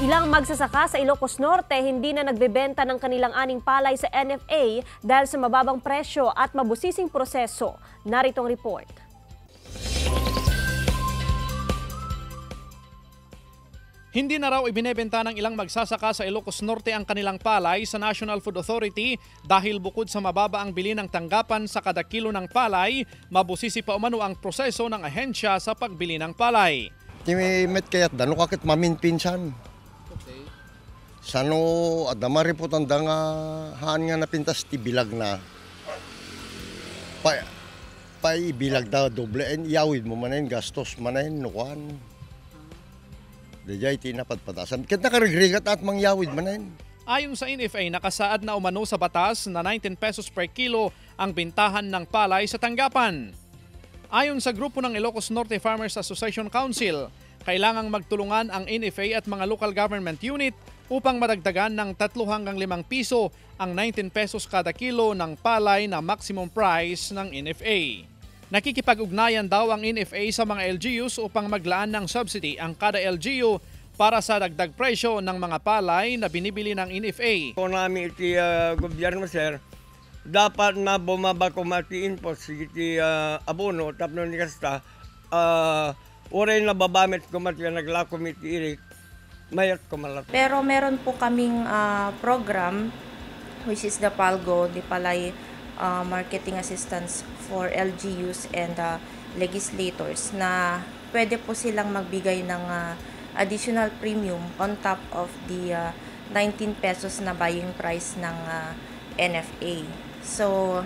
Ilang magsasaka sa Ilocos Norte hindi na nagbebenta ng kanilang aning palay sa NFA dahil sa mababang presyo at mabusising proseso. Narito ang report. Hindi na raw ibinebenta ng ilang magsasaka sa Ilocos Norte ang kanilang palay sa National Food Authority dahil bukod sa mababa ang bili ng tanggapan sa kada kilo ng palay, mabusisi pa umano ang proseso ng ahensya sa pagbili ng palay. Ti met kayat dano kakit mamin pinsan. Sano adama po tanda nga haan nga napintas ti bilag na. Pa pa ibilag da doble en yawid mo manen gastos manen nukan. Dajay ti napadpatasan. Ket nakarigrigat at mangyawid manen. Ayon sa NFA, nakasaad na umano sa batas na 19 pesos per kilo ang bintahan ng palay sa tanggapan. Ayon sa grupo ng Ilocos Norte Farmers Association Council, kailangang magtulungan ang NFA at mga local government unit upang madagdagan ng 3 hanggang 5 piso ang 19 pesos kada kilo ng palay na maximum price ng NFA. Nakikipag-ugnayan daw ang NFA sa mga LGUs upang maglaan ng subsidy ang kada LGU para sa dagdag presyo ng mga palay na binibili ng NFA. Kung namin iti uh, gobyerno sir, dapat na bumaba ko matiin po si iti uh, abono tapno ni kasta uh, oray na babamit ko mati naglako iti irik mayat ko malat. Pero meron po kaming ah, program which is the PALGO, the Palay ah, Marketing Assistance for LGUs and ah, legislators na pwede po silang magbigay ng ah, additional premium on top of the ah, 19 pesos na buying price ng ah, NFA. So,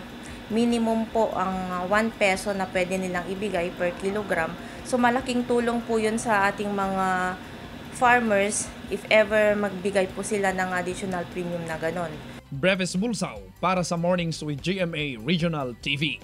minimum po ang ah, 1 peso na pwede nilang ibigay per kilogram. So, malaking tulong po yun sa ating mga farmers if ever magbigay po sila ng additional premium na ganon. Breves Bulsaw para sa Mornings with GMA Regional TV.